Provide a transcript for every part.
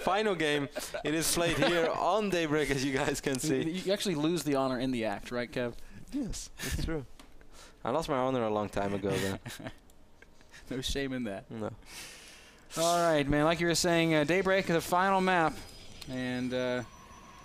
final game. It is played here on Daybreak, as you guys can see. you actually lose the honor in the act, right, Kev? Yes, it's true. I lost my honor a long time ago. Then No shame in that. no. All right, man. Like you were saying, uh, Daybreak is the final map, and uh,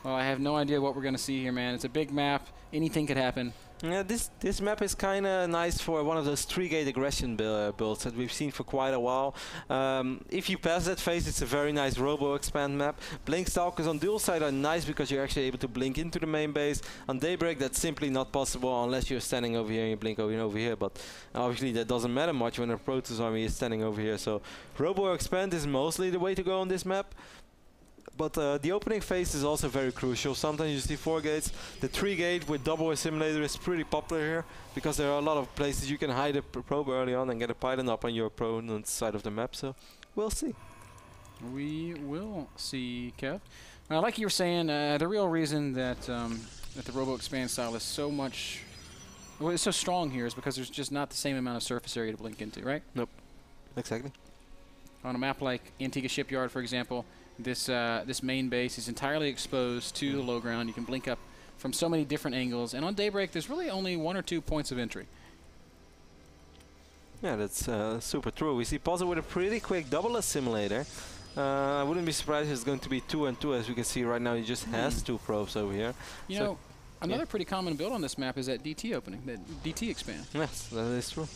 well, I have no idea what we're gonna see here, man. It's a big map. Anything could happen. Yeah, this this map is kind of nice for one of those three-gate aggression buil- builds that we've seen for quite a while. Um, if you pass that phase, it's a very nice Robo Expand map. Blink Stalkers on dual side are nice because you're actually able to blink into the main base. On Daybreak, that's simply not possible unless you're standing over here and you blink over, over here. But obviously, that doesn't matter much when a Protoss army is standing over here. So Robo Expand is mostly the way to go on this map. But uh, the opening phase is also very crucial. Sometimes you see four gates. The three gate with double assimilator is pretty popular here because there are a lot of places you can hide a probe early on and get a pylon up on your opponent's side of the map. So we'll see. We will see, Kev. Uh, like you were saying, uh, the real reason that um, that the Robo Expand style is so much, well, it's so strong here is because there's just not the same amount of surface area to blink into, right? Nope. Exactly. On a map like Antigua Shipyard, for example, this uh, this main base is entirely exposed to the low ground. You can blink up from so many different angles, and on Daybreak, there's really only one or two points of entry. Yeah, that's uh, super true. We see Puzzle with a pretty quick double assimilator. Uh, I wouldn't be surprised if it's going to be two and two. As we can see right now, he just has two probes over here. You So- know, another pretty common build on this map is that DT opening, that DT expand. Yes, that is true.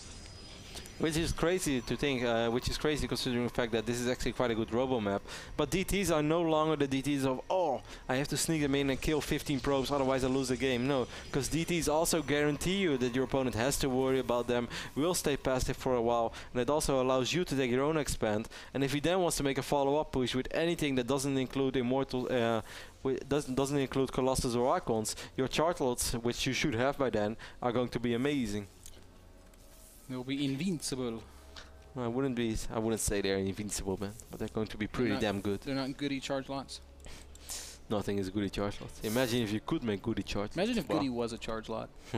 Which is crazy to think, uh, which is crazy considering the fact that this is actually quite a good robo map. But DTs are no longer the DTs of, oh, I have to sneak them in and kill 15 probes, otherwise I lose the game. No, because DTs also guarantee you that your opponent has to worry about them, will stay passive for a while, and it also allows you to take your own expand. And if he then wants to make a follow-up push with anything that doesn't include Immortal, uh, doesn't doesn't include Colossus or Archons, your Chargelots, which you should have by then, are going to be amazing. They'll be invincible. I wouldn't be. I wouldn't say they're invincible, man. But they're going to be pretty damn good. They're not goody charge lots. Nothing is goody charge lots. Imagine if you could make goody charge. Imagine if Wow. Goody was a charge lot.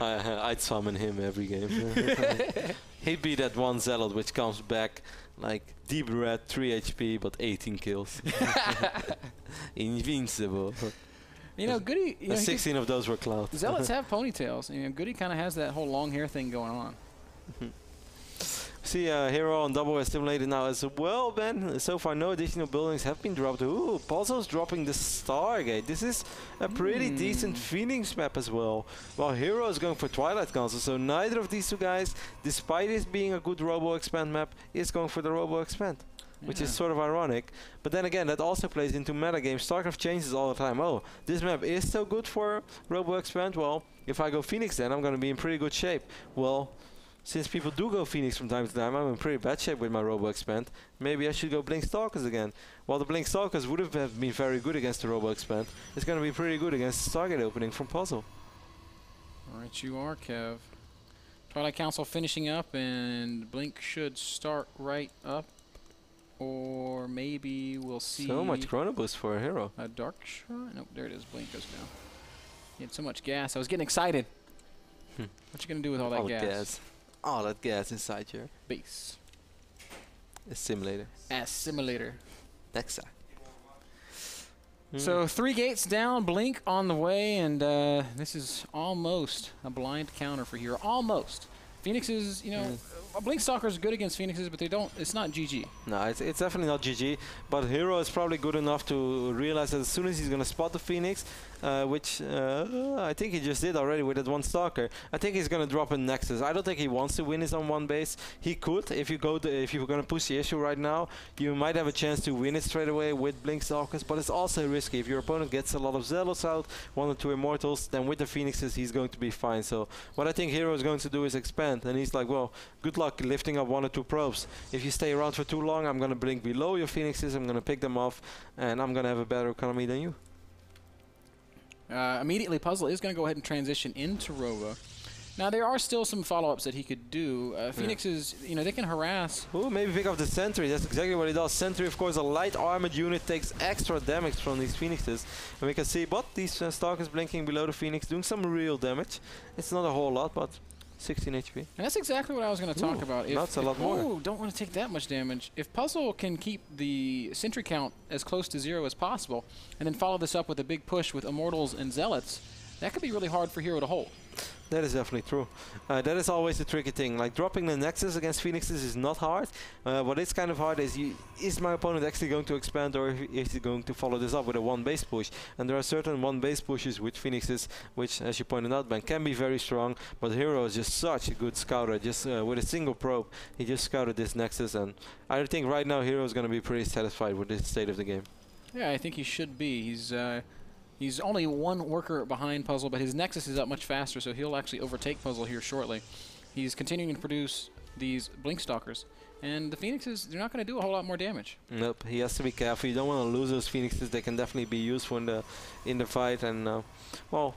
I, I'd summon him every game. He'd be that one zealot which comes back like deep red, 3 HP, but 18 kills. Invincible. You know, Goody. You know, 16 of those were cloud. could- Zealots have ponytails. You know, Goody kind of has that whole long hair thing going on. See, uh, Hero on double assimilator now as well, Ben. So far, no additional buildings have been dropped. Ooh, Puzzle's dropping the Stargate. This is a pretty Hmm. decent Phoenix map as well. While Hero is going for Twilight Council. So neither of these two guys, despite it being a good Robo Expand map, is going for the Robo Expand. Which is sort of ironic. But then again, that also plays into metagame. StarCraft changes all the time. Oh, this map is so good for Robo Expand. Well, if I go Phoenix then, I'm going to be in pretty good shape. Well, since people do go Phoenix from time to time, I'm in pretty bad shape with my Robo Expand. Maybe I should go Blink Stalkers again. While the Blink Stalkers would have have been very good against the Robo Expand, it's going to be pretty good against the Stargate opening from Puzzle. Right, you are, Kev. Twilight Council finishing up, and Blink should start right up. Or maybe we'll see So much Chrono Boost for a hero. a Dark Shrine. Nope, there it is. Blink goes down. He had so much gas. I was getting excited. Hmm. What you gonna do with all that All gas? gas. All that gas inside your Base. Assimilator. Assimilator. Nexa. So three gates down, Blink on the way, and uh, this is almost a blind counter for here. Almost. Phoenix is, you know, Blink Stalkers are good against Phoenixes, but they don't. It's not GG. No, it's, it's definitely not GG, but Hero is probably good enough to realize that as soon as he's going to spot the Phoenix, uh, which uh, I think he just did already with that one Stalker, I think he's to drop a Nexus. I don't think he wants to win this on one base. He could, if you go if you're going to push the issue right now, you might have a chance to win it straight away with Blink Stalkers, but it's also risky. If your opponent gets a lot of Zealots out, one or two Immortals, then with the Phoenixes he's going to be fine. So what I think Hero is going to do is expand, and he's like, well, good luck lifting up one or two probes. If you stay around for too long, I'm to blink below your Phoenixes, I'm to pick them off, and I'm to have a better economy than you. Uh, immediately, Puzzle is going to go ahead and transition into Robo. Now, there are still some follow-ups that he could do. Uh, Phoenixes, you know, they can harass. Ooh, maybe pick up the Sentry. That's exactly what he does. Sentry, of course, a light armored unit takes extra damage from these Phoenixes. And we can see, but these uh, Stalkers blinking below the Phoenix doing some real damage. It's not a whole lot, but 16 HP. And that's exactly what I was going to talk Ooh, about. If, that's a if- lot more. Ooh, don't want to take that much damage. If Puzzle can keep the sentry count as close to zero as possible, and then follow this up with a big push with Immortals and Zealots, that could be really hard for Hero to hold. That is definitely true. Uh, that is always the tricky thing. Like dropping the Nexus against Phoenixes is not hard. Uh, what is kind of hard is you, is my opponent actually going to expand or is he going to follow this up with a one base push? And there are certain one base pushes with Phoenixes, which, as you pointed out, Ben, can be very strong. But Hero is just such a good scouter. Just uh, with a single probe, he just scouted this Nexus, and I think right now Hero is going to be pretty satisfied with this state of the game. Yeah, I think he should be. He's uh, he's only one worker behind Puzzle, but his Nexus is up much faster, so he'll actually overtake Puzzle here shortly. He's continuing to produce these Blink Stalkers, and the Phoenixes, they're not going to do a whole lot more damage. Nope, he has to be careful. You don't want to lose those phoenixes. They can definitely be useful in the in the fight. And uh, well,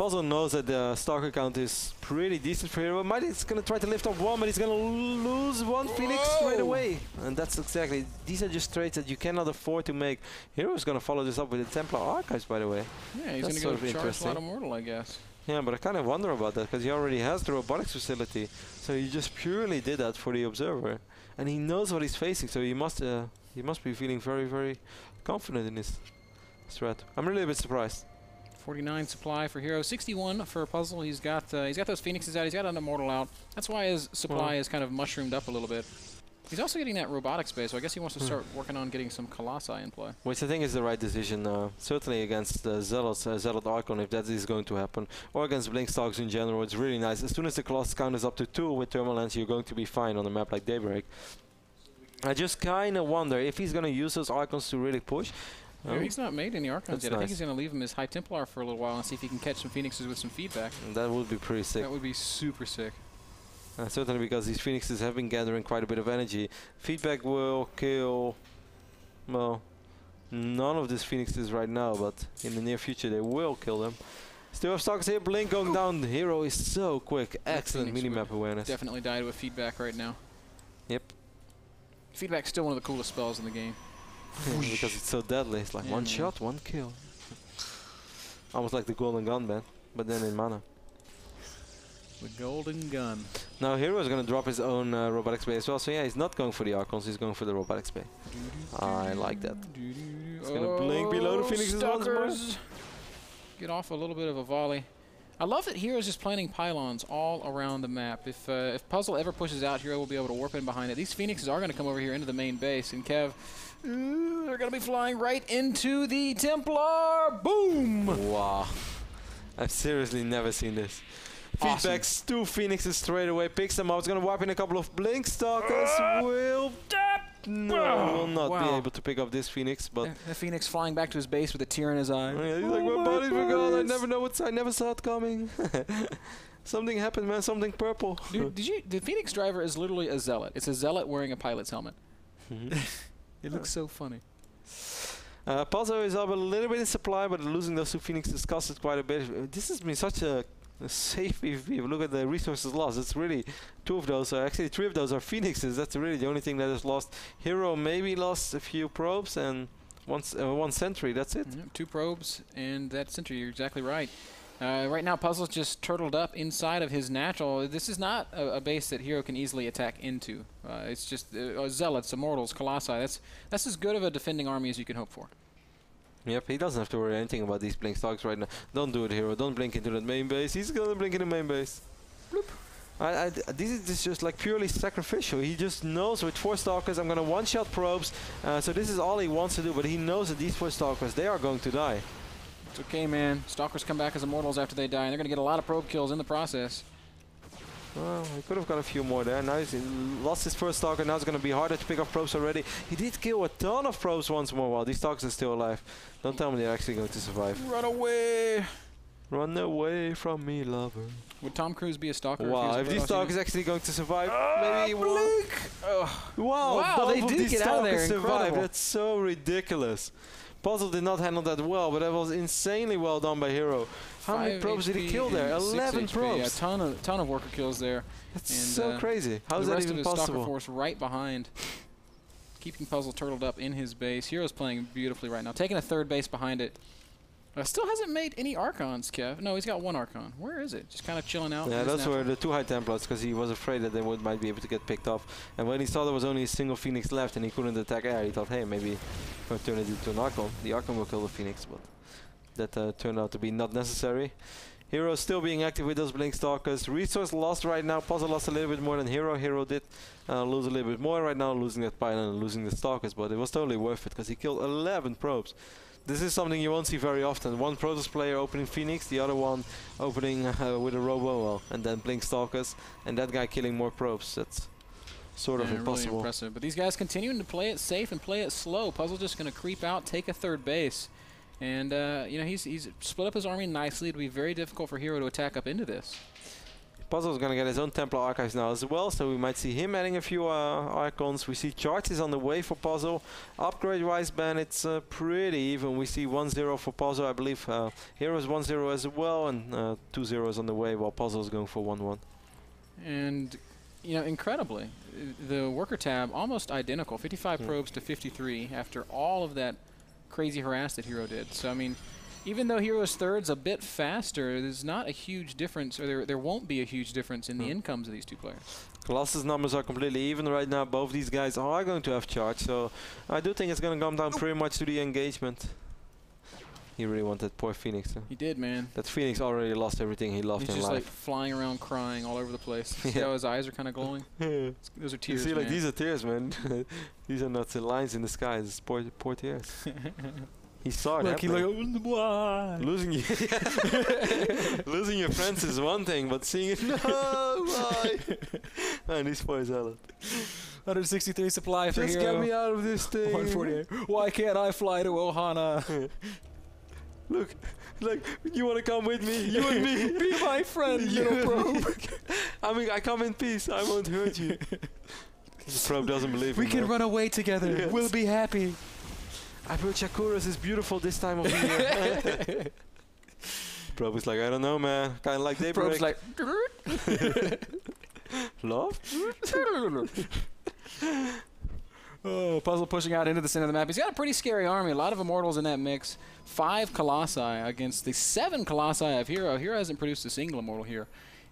Puzzle knows that the stalker count is pretty decent for Hero. Might is gonna try to lift up one, but he's gonna lose one phoenix right away. And that's exactly these are just traits that you cannot afford to make. Hero is gonna follow this up with the Templar Archives, by the way. Yeah, he's That's going sort to of go charge. Slot Immortal, I guess. Yeah, but I kind of wonder about that because he already has the robotics facility. So he just purely did that for the observer, and he knows what he's facing. So he must uh, he must be feeling very very confident in his threat. I'm really a bit surprised. 49 supply for Hero, 61 for Puzzle. He's got uh, he's got those Phoenixes out. He's got an Immortal out. That's why his supply Well- is kind of mushroomed up a little bit. He's also getting that robotics bay, so I guess he wants to Hmm. start working on getting some Colossi in play. Which I think is the right decision, uh, certainly against uh, Zealot, uh, Zealot Archon, if that is going to happen, or against Blinkstalks in general. It's really nice. As soon as the Colossus count is up to two with Thermal Lens, you're going to be fine on a map like Daybreak. I just kind of wonder if he's going to use those Archons to really push. Yeah, Um, he's not made any Archons That's yet. I think he's going to leave him as High Templar for a little while and see if he can catch some Phoenixes with some feedback. that would be pretty sick. That would be super sick. Uh, certainly because these phoenixes have been gathering quite a bit of energy. Feedback will kill, well, none of these phoenixes right now, but in the near future they will kill them. Still have stocks here, Blink going down. The hero is so quick. Excellent minimap awareness. Definitely died with feedback right now. Yep. Feedback's still one of the coolest spells in the game. because it's so deadly. It's like Yeah, one man. shot, one kill. Almost like the golden gun man, but then in mana. The golden gun. Now Hero is going to drop his own uh, robotics bay as well, so yeah, he's not going for the Archons, he's going for the robotics bay. I like that. It's gonna blink below the Phoenixes once more. Get off a little bit of a volley. I love that Hero's just planting pylons all around the map. If uh, if Puzzle ever pushes out, Hero will be able to warp in behind it. These Phoenixes are going to come over here into the main base, and Kev, ooh, they're going to be flying right into the Templar. Boom! Wow. I've seriously never seen this. Awesome. Feedbacks, two phoenixes straight away, picks them up. It's gonna wipe in a couple of blink stalkers. will no, will not be able to pick up this phoenix, but Uh, the Phoenix flying back to his base with a tear in his eye. yeah, he's like, Oh my body's forgot. I never know what's. I never saw it coming. Something happened, man. Something purple. Dude, did you? The Phoenix driver is literally a zealot. It's a zealot wearing a pilot's helmet. Mhm. It looks so funny. Uh, is up a little bit in supply, but losing those two phoenixes cost it quite a bit. This has been such a, a safe PvP. Look at the resources lost. It's really two of those, are actually three of those are phoenixes. That's really the only thing that is lost. Hero maybe lost a few probes and one, uh, one sentry. That's it. Mhm, Two probes and that sentry. You're exactly right. Uh, right now, Puzzle's just turtled up inside of his natural. This is not a, a base that Hero can easily attack into. Uh, it's just uh, zealots, immortals, colossi. That's that's as good of a defending army as you can hope for. Yep, he doesn't have to worry anything about these blink stocks right now. Don't do it, Hero. Don't blink into that main base. He's gonna blink in the main base. Bloop. I, I this is just, just like purely sacrificial. He just knows with four stalkers, I'm gonna one-shot probes. Uh, so this is all he wants to do. But he knows that these four stalkers, they are going to die. It's okay, man. Stalkers come back as immortals after they die, and they're going to get a lot of probe kills in the process. Well, he could have got a few more there. Now he's lost his first stalker. Now it's gonna be harder to pick up probes already. He did kill a ton of probes once more while these stalkers are still alive. Don't tell me they're actually going to survive. Run away! Run away from me, lover. Would Tom Cruise be a stalker? Wow, was a if these Roadhouse stalkers unit? actually going to survive, ah, maybe he will. Wow, Wow, both they of did these get out of there, stalkers survived. That's so ridiculous. Puzzle did not handle that well, but that was insanely well done by Hero. How many Five probes did he kill there? 11 HP. probes. Yeah, a ton of ton of worker kills there. That's and, so uh, crazy. How is that even possible? the rest of his stalker force right behind, keeping Puzzle turtled up in his base. Hero's playing beautifully right now, taking a third base behind it. Uh, still hasn't made any Archons, Kev. No, he's got one Archon. Where is it? Just kind of chilling out. Yeah, those were the two High Templars because he was afraid that they would might be able to get picked off. And when he saw there was only a single Phoenix left and he couldn't attack air, he thought, hey, maybe if I turn it into an Archon, the Archon will kill the Phoenix. But that uh, turned out to be not necessary. Hero still being active with those Blink Stalkers. Resource lost right now. Puzzle lost a little bit more than Hero. Hero did uh, lose a little bit more right now, losing that Pylon and losing the Stalkers. But it was totally worth it because he killed 11 probes. This is something you won't see very often. One Protoss player opening Phoenix, the other one opening uh, with a Robo, well, and then Blink Stalkers, and that guy killing more probes. That's sort of Yeah, really impressive. But these guys continuing to play it safe and play it slow. Puzzle just going to creep out, take a third base. And, uh, you know, he's, he's split up his army nicely. It'll be very difficult for Hero to attack up into this. Puzzle's gonna get his own Templar archives now as well, so we might see him adding a few uh, Archons. We see charges on the way for Puzzle. Upgrade-wise, Ben, it's uh, pretty even. We see 1-0 for Puzzle, I believe. Uh, Heroes 1-0 as well, and uh, two zeros on the way, while Puzzle's going for 1-1. And, you know, incredibly, uh, the worker tab almost identical 55 Hmm. probes to 53 after all of that crazy harass that Hero did. So, I mean, even though Hero's third's a bit faster, there's not a huge difference, or there, there won't be a huge difference in the Hmm. incomes of these two players. Colossus numbers are completely even right now. Both these guys are going to have charge, so I do think it's going to come down pretty much to the engagement. He really wanted poor Phoenix. Huh? He did, man. That Phoenix already lost everything he loved He's in just like flying around crying all over the place. See how his eyes are kind of glowing? you Those are tears, see, like these are tears, man. these are not the lines in the sky. It's poor, poor tears. He saw it Look, he like? Losing you, losing your friends is one thing, but seeing it, no, why? and he's poor zealot. 163 supply for Just Hero. get me out of this thing. 148. Why can't I fly to Ohana? Look, like you want to come with me? You and me. Be my friend, little probe. I mean, I come in peace. I won't hurt you. the probe doesn't believe we can man. run away together. Yes. We'll be happy. Shakuras is beautiful this time of year. probe is like, I don't know, man. Kind of like daybreak. Probe's like, love. oh, puzzle pushing out into the center of the map. He's got a pretty scary army. A lot of immortals in that mix. Five colossi against the seven colossi of Hero. Hero hasn't produced a single immortal here.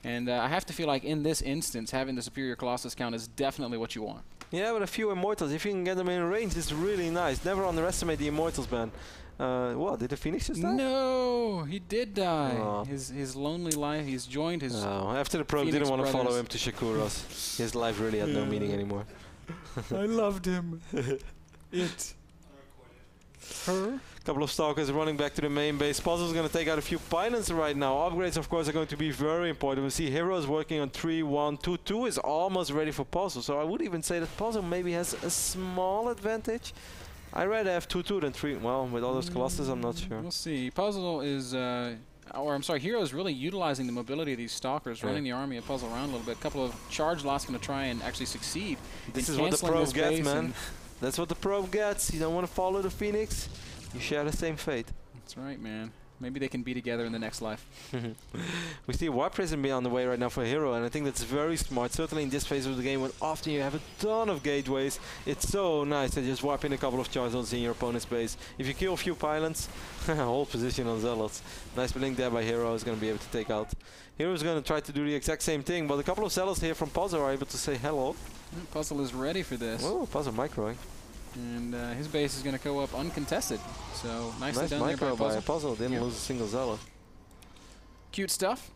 And uh, I have to feel like in this instance, having the superior colossus count is definitely what you want. Yeah, but a few immortals. If you can get them in range, it's really nice. Never underestimate the immortals, man. Uh, what did the phoenix just die? No, he did die. Aw. His his lonely life. He's joined his. Oh, after the probe Phoenix didn't want to follow him to Shakuras. His life really had no meaning anymore. I loved him. it. Her. Couple of stalkers running back to the main base. Puzzle's gonna take out a few pylons right now. Upgrades, of course, are going to be very important. We see Heroes working on 3 1 2 2 is almost ready for Puzzle. So I would even say that Puzzle maybe has a small advantage. I'd rather have 2 2 than 3. Well, with all those Colossus, I'm not sure. We'll see. Puzzle is, uh, or I'm sorry, Hero is really utilizing the mobility of these stalkers, running the army of Puzzle around a little bit. A couple of charge lots going to try and actually succeed. This is what the probe gets, man. That's what the probe gets. You don't want to follow the Phoenix. You share the same fate. That's right, man. Maybe they can be together in the next life. we see Warp Prism be on the way right now for Hero, and I think that's very smart. Certainly in this phase of the game, when often you have a ton of gateways, it's so nice to just warp in a couple of charge zones in your opponent's base. If you kill a few pylons, hold position on Zealots. Nice blink there by Hero is going to be able to take out. Hero is going to try to do the exact same thing, but a couple of Zealots here from Puzzle are able to say hello. Mm, Puzzle is ready for this. Oh, Puzzle microing. Eh? And uh, his base is going to go up uncontested. So nicely Nice done there micro by by Puzzle. Puzzle. Didn't Yeah. lose a single Zealot. Cute stuff.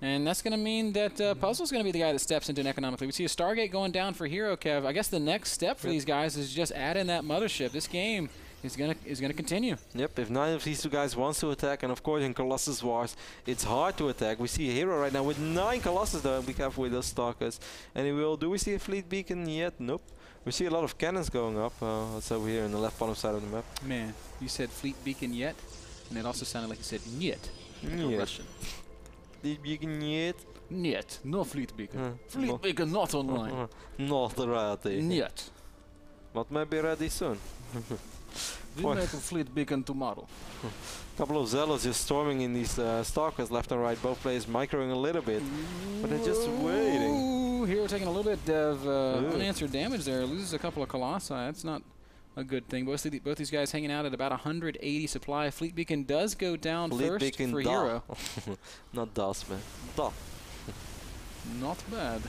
And that's going to mean that uh, Puzzle's going to be the guy that steps into an economically. We see a Stargate going down for Hero Kev. I guess the next step for Yep. these guys is just add in that mothership. This game is going to is going to continue. Yep, if none of these two guys wants to attack, and of course in Colossus Wars, it's hard to attack. We see a hero right now with nine Colossus though, be careful with those stalkers. And he will, do we see a fleet beacon yet? Nope. We see a lot of cannons going up, uh, that's over here in the left bottom side of the map. Man, you said fleet beacon yet, and it also sounded like you said niet, like Niet. Russian. Fleet beacon yet? Niet, no fleet beacon. Uh, Fleet no- beacon not online. Not ready. Niet. But maybe ready soon. We make a fleet beacon tomorrow. Couple of zealots just storming in these uh, stalkers left and right, both players microing a little bit. But they're just waiting. Ooh, Hero taking a little bit of uh, unanswered damage there. Loses a couple of colossi. That's not a good thing. Both, the, both these guys hanging out at about 180 supply. Fleet Beacon does go down Fleet first Beacon for da. Hero. Not DOS, man. Da. Not bad.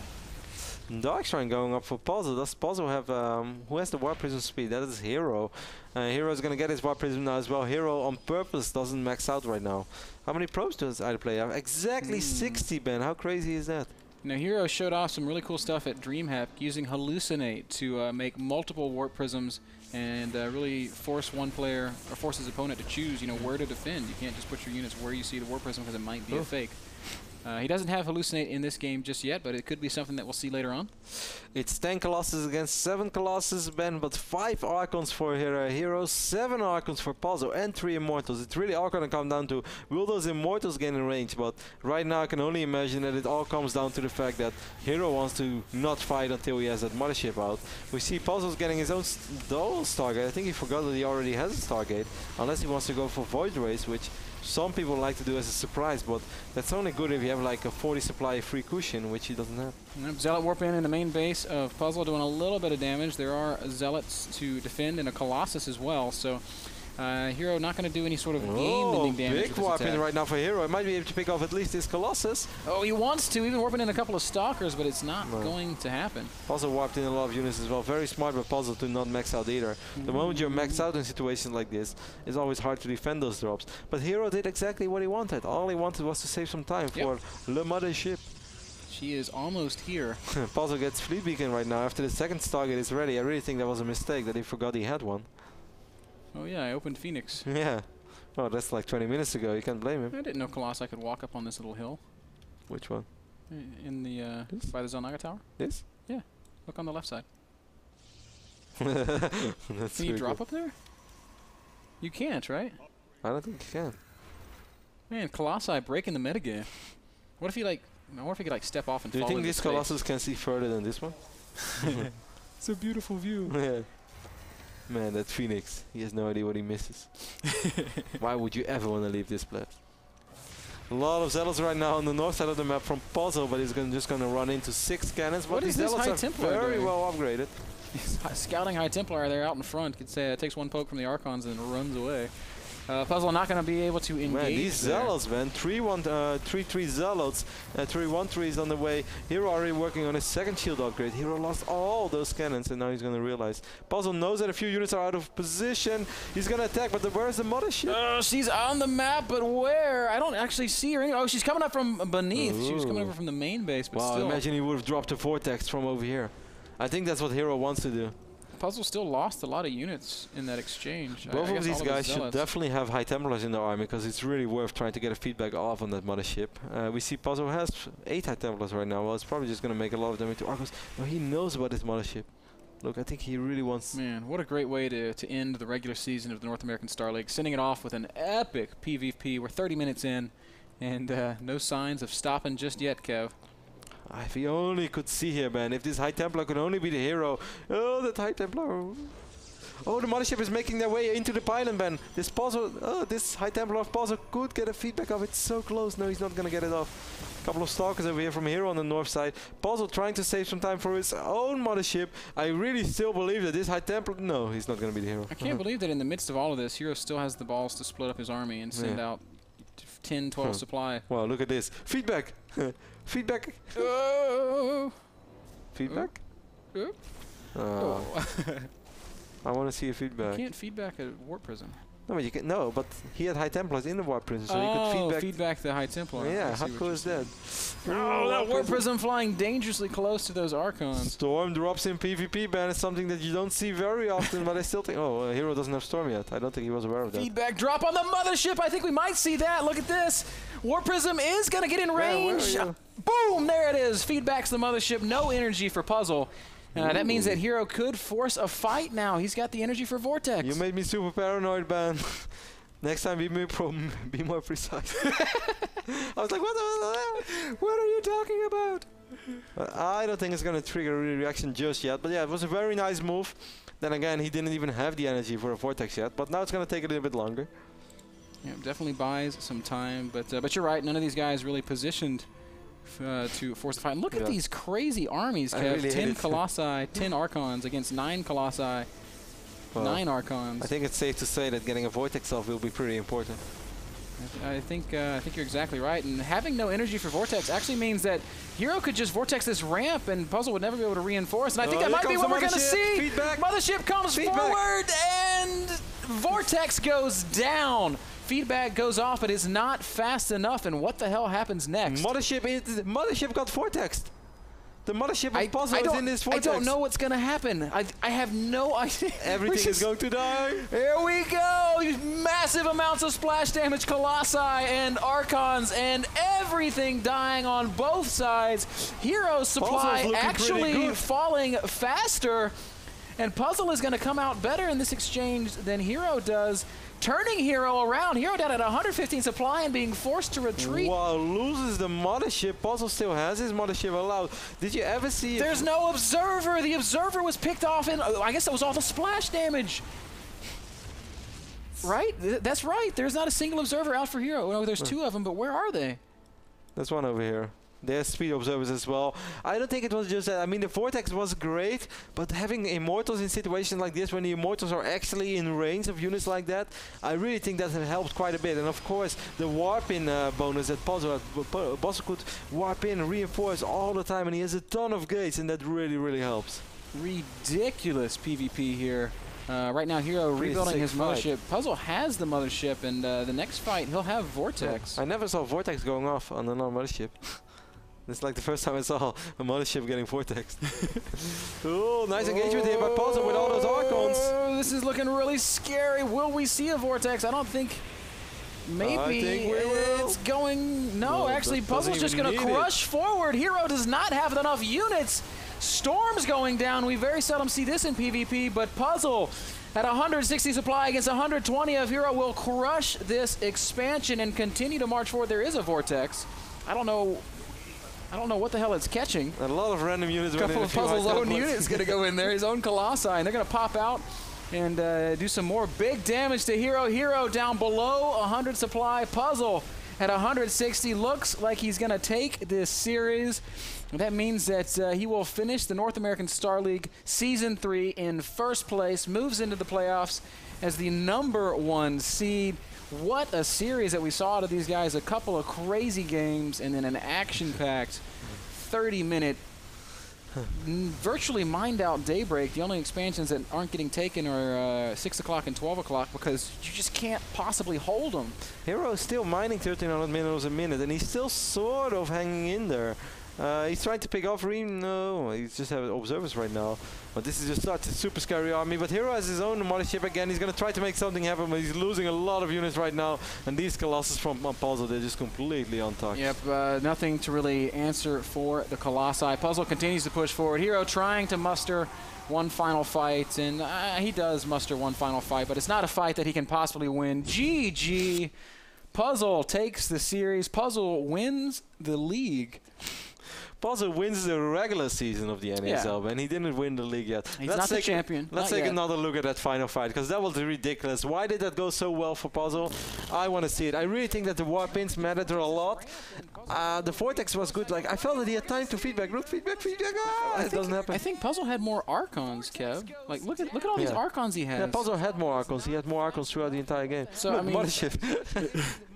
Dark Shrine going up for Puzzle. Does Puzzle have um, who has the Warp Prism speed? That is Hero. Uh, Hero is gonna get his Warp Prism now as well. Hero on purpose doesn't max out right now. How many probes does I play have? Exactly Hmm. 60, Ben. How crazy is that? Now, Hero showed off some really cool stuff at DreamHack using Hallucinate to uh, make multiple warp prisms and uh, really force one player or force his opponent to choose, you know, where to defend. You can't just put your units where you see the warp prism because it might be a Oh. fake. Uh, he doesn't have Hallucinate in this game just yet, but it could be something that we'll see later on. It's 10 Colossus against 7 Colossus, Ben, but 5 Archons for Hero, Heroes, 7 Archons for Puzzle, and 3 Immortals. It's really all gonna come down to will those Immortals gain in range, but right now I can only imagine that it all comes down to the fact that Hero wants to not fight until he has that Mothership out. We see Puzzle's getting his own double Stargate. I think he forgot that he already has a Stargate, unless he wants to go for Void Rays, which some people like to do as a surprise, but that's only good if you have like a 40 supply free cushion, which he doesn't have. Yep, Zealot warp in in the main base of Puzzle, doing a little bit of damage. There are Zealots to defend and a Colossus as well, so uh, Hero not going to do any sort of Oh, game-ending damage. big with his warp in right now for Hero. It might be able to pick off at least his Colossus. Oh, he wants to, even warping in a couple of Stalkers, but it's not No. going to happen. Puzzle warped in a lot of units as well. Very smart but Puzzle to not max out either. The moment you're maxed out in situations like this, it's always hard to defend those drops. But Hero did exactly what he wanted. All he wanted was to save some time Yep. for Le Mothership. She is almost here. Puzzle gets Fleet Beacon right now after the second Stargate is ready. I really think that was a mistake that he forgot he had one. Oh yeah, I opened Phoenix. yeah. Oh, that's like 20 minutes ago. You can't blame him. I didn't know Colossi could walk up on this little hill Which one? in the uh, This? by the Xel'Naga Tower. This? Yeah. Look on the left side. Can you drop cool. up there? You can't, right? I don't think you can. Man, Colossi breaking the metagame. What if he like? I wonder if he could like step off and Do you think this. Colossus can see further than this one? It's a beautiful view. yeah. Man, that Phoenix. He has no idea what he misses. Why would you ever want to leave this place? A lot of Zealots right now on the north side of the map from Puzzle, but he's gonna, just going to run into six cannons. What but is these this Zealots High are Templar very doing? well upgraded. Scouting High Templar there out in front could say it takes one poke from the Archons and runs away. Uh, Puzzle not going to be able to engage. Man, these there. Zealots, man. 3 1 uh, 3 3 Zealots. Uh, 3 1 3 is on the way. Hero already working on his second shield upgrade. Hero lost all those cannons, and now he's going to realize. Puzzle knows that a few units are out of position. He's going to attack, but the, where's the mothership? Oh, she's on the map, but where? I don't actually see her. Oh, she's coming up from beneath. She was coming over from the main base, but Wow, still. imagine he would have dropped a vortex from over here. I think that's what Hero wants to do. Puzzle still lost a lot of units in that exchange. I- I Both of these guys should definitely have High Templars in their army because it's really worth trying to get a feedback off on that mothership. Uh, we see Puzzle has 8 High Templars right now. Well, it's probably just going to make a lot of them into Archons. No, he knows about his mothership. Look, I think he really wants... Man, what a great way to, to end the regular season of the North American Star League, sending it off with an epic PvP. We're 30 minutes in, and uh, no signs of stopping just yet, Kev. If he only could see here, man. If this High Templar could only be the hero. Oh, that High Templar. Oh, the mothership is making their way into the pylon, man. This puzzle, oh, this High Templar of puzzle could get a feedback of it. So close. No, he's not gonna get it off. A Couple of stalkers over here from Hero on the north side. Puzzle trying to save some time for his own mothership. I really still believe that this High Templar. No, he's not gonna be the hero. I can't uh-huh. believe that in the midst of all of this, Hero still has the balls to split up his army and send Yeah. out t- 10, 12 Huh. supply. Wow, look at this. Feedback. feedback. Uh, uh, uh. Oh! Feedback. Oh, Oh. I want to see a you feedback. can't feedback a warp prism. No, but you can. No, but he had High Templars in the Warp Prism, so oh, he could feedback. feedback the High Templar. Yeah, how cool is that? Oh, that warp prism flying dangerously close to those Archons. Storm drops in PvP ban is something that you don't see very often, but I still think. Oh, uh, Hero doesn't have Storm yet. I don't think he was aware of that. Feedback drop on the mothership. I think we might see that. Look at this. Warp Prism is going to get in range. Boom! There it is. Feedbacks the mothership. No energy for Puzzle. Uh, that means that Hero could force a fight now. He's got the energy for Vortex. You made me super paranoid, Ben. Next time, be more, pro- be more precise. I was like, what, the, what are you talking about? But I don't think it's going to trigger a re- reaction just yet. But yeah, it was a very nice move. Then again, he didn't even have the energy for a vortex yet. But now it's going to take a little bit longer. Yeah, definitely buys some time, but uh, but you're right. None of these guys really positioned f- uh, to force the fight. And look at these crazy armies, Kev. Really ten. Colossi, ten Archons against nine Colossi. Well, nine Archons. I think it's safe to say that getting a Vortex off will be pretty important. I think uh, I think you're exactly right. And having no energy for Vortex actually means that Hero could just Vortex this ramp and Puzzle would never be able to reinforce. And I think Oh, that might be what we're going to see. Feedback. Mothership comes Feedback. forward and Vortex goes down. Feedback goes off, but it's not fast enough. And what the hell happens next? Mothership, is, Mothership got Vortexed. The Mothership of I, Puzzle I is in this I don't know what's going to happen. I, I have no idea. Everything is going to die. Here we go! Massive amounts of splash damage, Colossi and Archons, and everything dying on both sides. Hero supply actually falling faster, and Puzzle is going to come out better in this exchange than Hero does. Turning Hero around, Hero down at 115 supply and being forced to retreat. Wow, loses the Mothership. Puzzle still has his Mothership allowed. Did you ever see... There's no Observer. The Observer was picked off, and I guess that was all the splash damage. Right? Th- That's right. There's not a single Observer out for Hero. No, there's hmm. two of them, but where are they? There's one over here. There's speed observers as well. I don't think it was just that. I mean, the vortex was great, but having immortals in situations like this, when the immortals are actually in range of units like that, I really think that has helped quite a bit. And of course, the warp in uh, bonus that Puzzle, Puzzle could warp in and reinforce all the time, and he has a ton of gates, and that really, really helps. Ridiculous PvP here. Uh, right now, Hero rebuilding his fight. mothership. Puzzle has the mothership, and uh, the next fight he'll have Vortex. I never saw vortex going off on another mothership. It's like the first time I saw a mothership getting vortexed. oh, nice engagement here by Puzzle with all those Archons. Oh, this is looking really scary. Will we see a Vortex? I don't think. Maybe think we will. it's going. No, Well, actually, Puzzle's just going to need it. crush forward. Hero does not have enough units. Storm's going down. We very seldom see this in PvP, but Puzzle at 160 supply against 120 of Hero will crush this expansion and continue to march forward. There is a Vortex. I don't know. I don't know what the hell it's catching. A lot of random units. A couple of Puzzle's own units going to go in there, his own Colossi, and they're going to pop out and uh, do some more big damage to Hero. Hero down below 100 supply. Puzzle at 160. Looks like he's going to take this series. That means that uh, he will finish the North American Star League Season 3 in first place, moves into the playoffs as the number one seed. What a series that we saw out of these guys. A couple of crazy games and then an action-packed 30-minute virtually mined out Daybreak. The only expansions that aren't getting taken are uh, 6 o'clock and 12 o'clock because you just can't possibly hold them. Hero is still mining 1300 minerals a minute, and he's still sort of hanging in there. Uh, he's trying to pick off Reem. No, he's just having observers right now. But this is just such a super scary army. But Hero has his own mothership again. He's going to try to make something happen, but he's losing a lot of units right now. And these Colossus from Puzzle, they're just completely untouched. Yep, uh, nothing to really answer for the Colossi. Puzzle continues to push forward. Hero trying to muster one final fight, and uh, he does muster one final fight, but it's not a fight that he can possibly win. GG. Puzzle takes the series. Puzzle wins the league. Puzzle wins the regular season of the NASL, and he didn't win the league yet. He's not the champion, Let's not take yet. another look at that final fight, because that was ridiculous. Why did that go so well for Puzzle? I want to see it. I really think that the warp pins mattered a lot. Uh, the Vortex was good. Like I felt that he had time to feedback. root feedback, feedback. Ah, it doesn't happen. I think Puzzle had more Archons, Kev. Like, look at look at all these Archons he has. yeah, Puzzle had more Archons. He had more Archons throughout the entire game. So, Look, I mean- Mothership.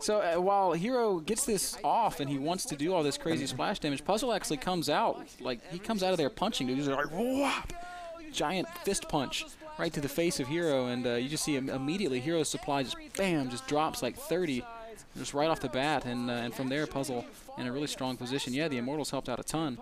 So uh, while Hero gets this off and he wants to do all this crazy splash damage, Puzzle actually comes out like he comes out of there punching. Dude, he's like whop, giant fist punch right to the face of Hero, and uh, you just see im- immediately Hero's supply just bam, just drops like 30, just right off the bat, and uh, and from there Puzzle in a really strong position. Yeah, the Immortals helped out a ton.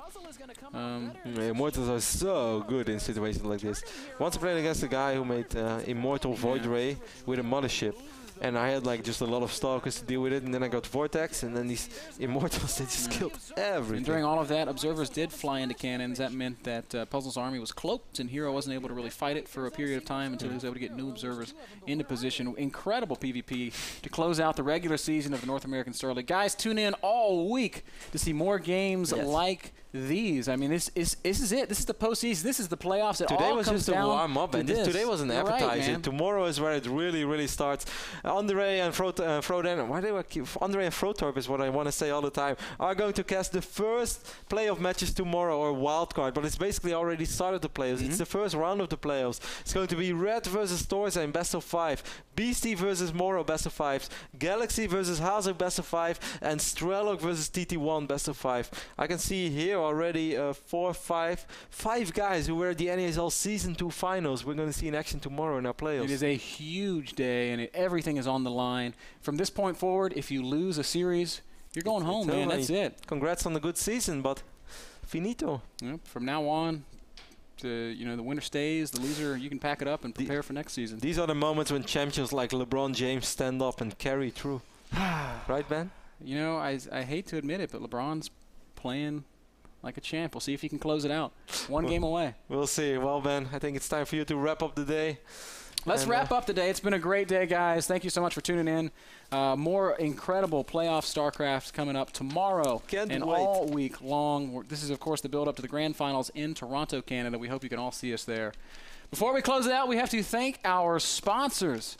Um, Yeah, Immortals are so good in situations like this. Once I played against a guy who made uh, Immortal Void Yeah. Ray with a mothership. And I had like just a lot of stalkers to deal with it, and then I got Vortex, and then these Immortals, they just killed everything. And during all of that, observers did fly into cannons. That meant that uh, Puzzle's army was cloaked, and Hero wasn't able to really fight it for a period of time until he was able to get new observers into position. Incredible PvP to close out the regular season of the North American Star League. Guys, tune in all week to see more games Yes. like these. I mean, this is this is it. This is the postseason. This is the playoffs. It Today all was just a warm up, to and this, this. today was an right, appetizer. man. Tomorrow is where it really, really starts. Andre and Frot, uh, Frodan, why do I keep Andre and Frotorp is what I want to say all the time. Are going to cast the first playoff matches tomorrow or wild card, but it's basically already started the playoffs. It's Mhm. the first round of the playoffs. It's going to be Red versus Torza in best of five, Beastie versus Moro best of five, Galaxy versus Hazo best of five, and Strelok versus TT1 best of five. I can see here already uh, four, five, five guys who were at the NASL season two finals. We're going to see in action tomorrow in our playoffs. It is a huge day, and it, everything is on the line. From this point forward, if you lose a series, you're going It's- home, man. That's it. Congrats on the good season, but finito. Yep. From now on, to you know, the winner stays. The loser, you can pack it up and The- prepare for next season. These are the moments when champions like LeBron James stand up and carry through. right, Ben? You know, I, I hate to admit it, but LeBron's playing like a champ. We'll see if he can close it out. One Well- game away. We'll see. Well, Ben, I think it's time for you to wrap up the day. Let's And, wrap uh, up the day. It's been a great day, guys. Thank you so much for tuning in. Uh, more incredible playoff StarCraft coming up tomorrow Can't and wait. all week long. This is, of course, the build up to the grand finals in Toronto, Canada. We hope you can all see us there. Before we close it out, we have to thank our sponsors.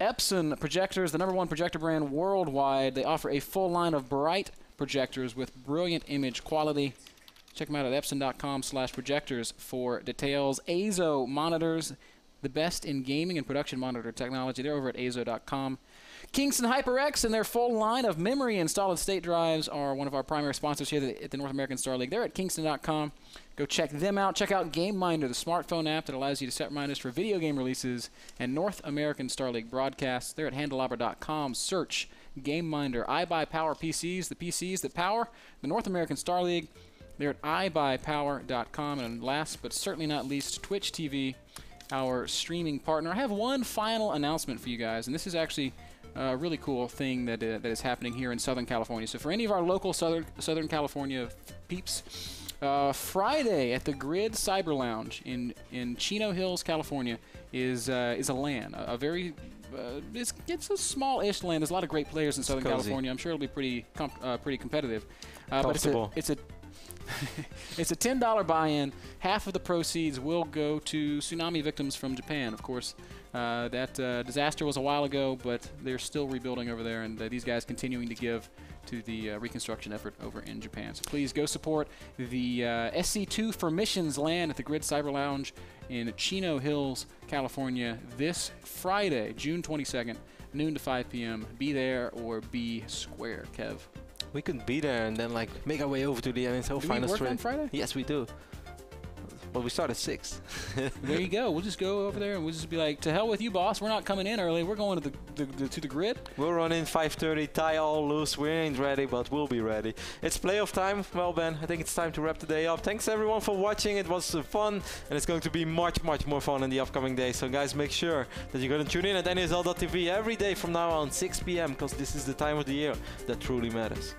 Epson projectors, the number one projector brand worldwide. They offer a full line of bright projectors with brilliant image quality. Check them out at epson.com slash projectors for details. Azo monitors, the best in gaming and production monitor technology. They're over at azo.com. Kingston HyperX and their full line of memory and solid state drives are one of our primary sponsors here at the North American Star League. They're at kingston.com. Go check them out. Check out GameMinder, the smartphone app that allows you to set reminders for video game releases and North American Star League broadcasts. They're at handelabra.com. Search GameMinder. iBUYPOWER PCs, the PCs that power the North American Star League. They're at ibuypower.com. And last but certainly not least, Twitch TV, our streaming partner. I have one final announcement for you guys, and this is actually a really cool thing that, uh, that is happening here in Southern California. So for any of our local Southern, Southern California peeps, uh, Friday at the Grid Cyber Lounge in, in Chino Hills, California, is uh, is a LAN, a, a very uh, it's, it's a small-ish LAN. There's a lot of great players in Southern. California. I'm sure it'll be pretty comp- uh, pretty competitive. Uh, but it's a, it's a it's a ten dollar buy-in. Half of the proceeds will go to tsunami victims from Japan. Of course, uh, that uh, disaster was a while ago, but they're still rebuilding over there, and uh, these guys continuing to give to the uh, reconstruction effort over in Japan. So please go support the uh, SC2 for Missions land at the Grid Cyber Lounge in Chino Hills, California, this Friday, June 22nd, noon to 5 p.m. Be there or be square, Kev. We could be there and then like make our way over to the NASL Do we finals. work on. Friday? Yes, we do. Well, we start at six. There you go. We'll just go over there and we'll just be like, to hell with you, boss. We're not coming in early. We're going to the, the, the to the grid. We'll run in 5:30, tie all loose. We ain't ready, but we'll be ready. It's playoff time. Well, Ben, I think it's time to wrap the day up. Thanks everyone for watching. It was uh, fun, and it's going to be much, much more fun in the upcoming days. So, guys, make sure that you're going to tune in at NASL.tv every day from now on, 6 p.m., because this is the time of the year that truly matters.